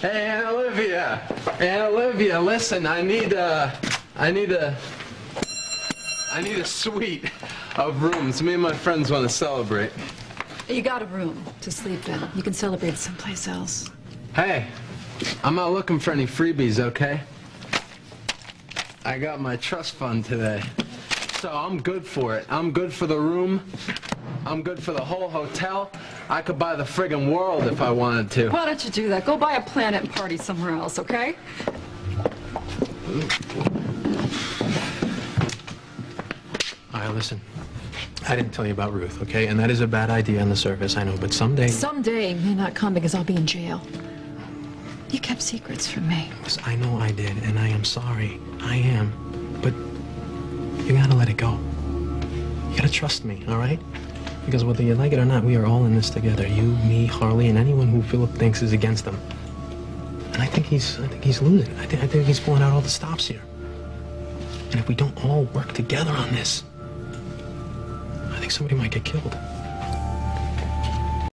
Hey, Aunt Olivia. Aunt Olivia, listen, I need a, I need a, I need a suite of rooms. Me and my friends want to celebrate. You got a room to sleep in. You can celebrate someplace else. Hey, I'm not looking for any freebies, okay? I got my trust fund today. So I'm good for it. I'm good for the room. I'm good for the whole hotel. I could buy the friggin' world if I wanted to. Why don't you do that? Go buy a planet and party somewhere else, okay? All right, listen. I didn't tell you about Ruth, okay? And that is a bad idea on the surface, I know, but someday... Someday may not come because I'll be in jail. You kept secrets from me. Listen, I know I did, and I am sorry. I am. But you gotta let it go. You gotta trust me, all right? Because whether you like it or not, we are all in this together. You, me, Harley, and anyone who Philip thinks is against them. And I think he's, I think he's losing. I think, I think he's pulling out all the stops here. And if we don't all work together on this, I think somebody might get killed.